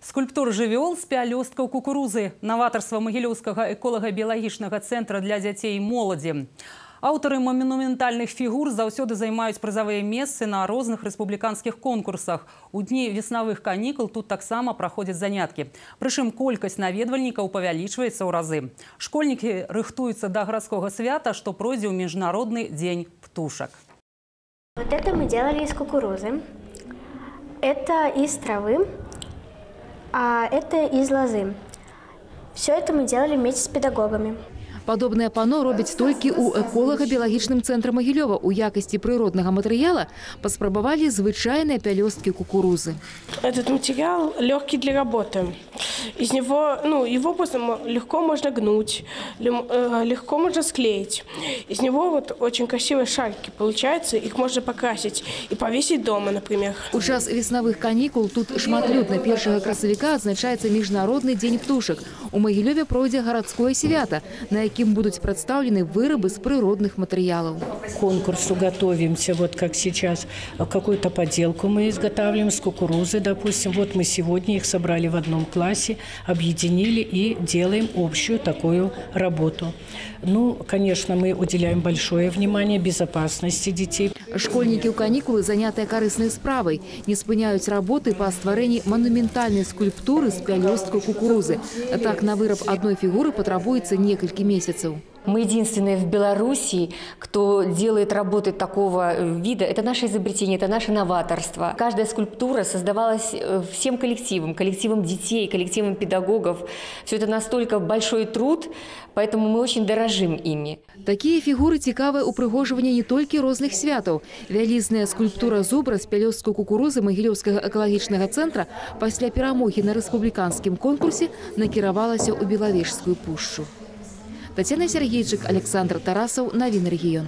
Скульптур жывёл з пялёсткаў кукурузы. Наватарства магілёўскага эколага-біялагічнага цэнтра для дзяцей і моладзі. Аўтары монументальных фігур заўсёды займаюць прызавыя месцы на розных рэспубліканскіх конкурсах. У дні веснавых канікул тут таксама праходзяць заняткі. Прычым колькасць наведвальнікаў павялічваецца ў разы. Школьнікі рыхтуюцца да гарадскога свята, што пройдзе ў міжнародны дзень птушак. Вот это мы делали из кукурузы. Это из травы, а это из лозы. Все это мы делали вместе с педагогами. Падобнае пано робяць толькі ў эколага-біялагічным цэнтры Магілёва. У якасці прыроднага матэрыяла паспрабавалі звычайныя пялёсткі кукурузы. Этот материал легкий для работы. Из него, ну, его просто мо- легко можно гнуть, лем- э, легко можно склеить. Из него вот очень красивые шарики получаются, их можно покрасить и повесить дома, например. У час веснавых канікул тут шматлюдна 1 красавіка адзначаецца міжнародны дзень птушак. У Магілёве пройдзе гарадское свята, на якім будуць прадстаўлены вырабы з прыродных матэрыялаў. К конкурсу готовимся, вот как сейчас. Какую-то поделку мы изготавливаем с кукурузы, допустим. Вот мы сегодня их собрали в одном классе, объединили и делаем общую такую работу. Ну, конечно, мы уделяем большое внимание безопасности детей. Школьнікі ў канікулы занятыя карыснай справай, не спыняюць работы па стварэнні манументальнай скульптуры з пялёсткаў кукурузы. Так на выраб адной фігуры патрабуецца некалькі месяцаў. Мы единственные в Беларуси, кто делает работы такого э, вида. Это наше изобретение, это наше новаторство. Каждая скульптура создавалась э, всем коллективом, коллективом детей, коллективом педагогов. Все это настолько большой труд, поэтому мы очень дорожим ими. Такія фігуры цікавыя ўпрыгожванне не толькі розных святаў. Вялізная скульптура зубра з пялёстку кукурузы магілёўскага экалагічнага цэнтра пасля перамогі на рэспубліканскім конкурсе накіравалася ў белавежскую пушчу. Татьяна Сергейчык, Александр Тарасаў, Навін рэгіён.